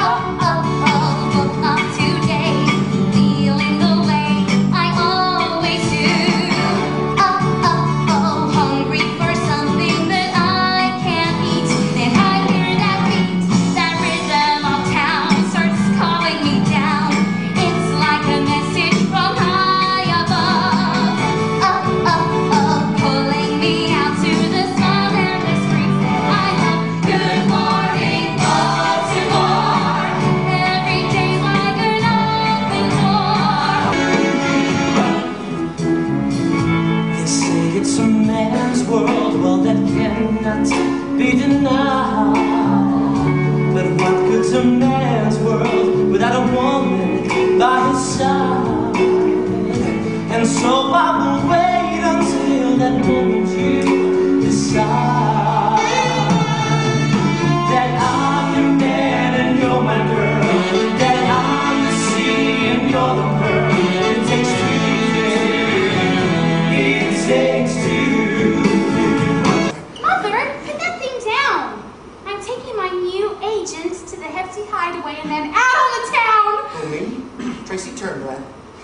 oh, oh. oh. be denied But what good's a man's world without a woman by his side? And so I will wait and then out of the town. Homie, Tracy Turnblad,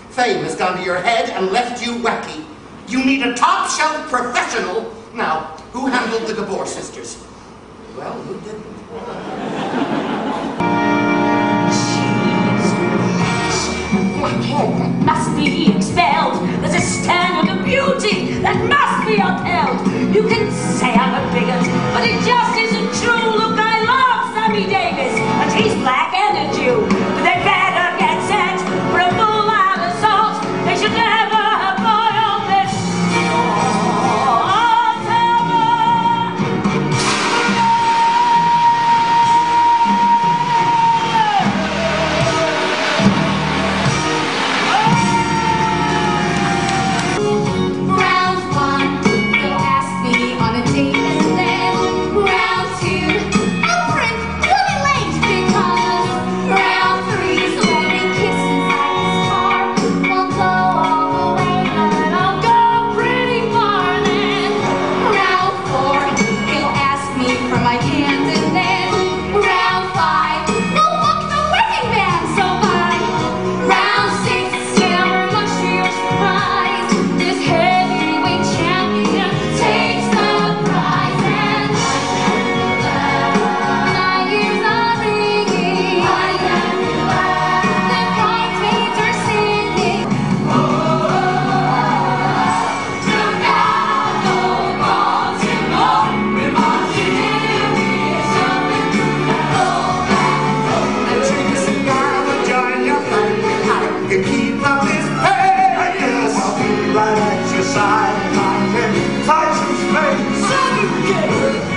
fame has gone to your head and left you wacky. You need a top-shelf professional. Now, who handled the Gabor sisters? Well, who didn't? Wackhead that must be expelled. There's a standard of beauty that must be upheld. You can say I'm a bigot, but it just face.